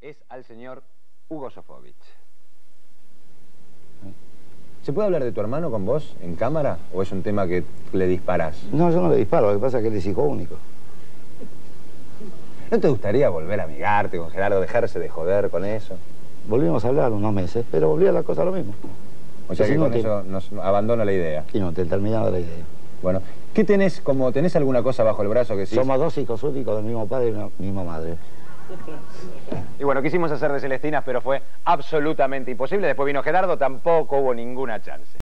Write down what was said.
es al señor Hugo Sofovich. ¿Se puede hablar de tu hermano con vos en cámara o es un tema que le disparas? No, yo no le disparo, lo que pasa es que él es hijo único. ¿No te gustaría volver a amigarte con Gerardo, dejarse de joder con eso? Volvimos a hablar unos meses, pero volvía la cosa lo mismo. O sea Es que con eso nos abandona la idea. Y no te he terminado la idea. Bueno, ¿qué tenés como, tenés alguna cosa bajo el brazo que sí? Somos dos hijos únicos del mismo padre y la misma madre. Y bueno, quisimos hacer de Celestinas, pero fue absolutamente imposible. Después vino Gerardo, tampoco hubo ninguna chance.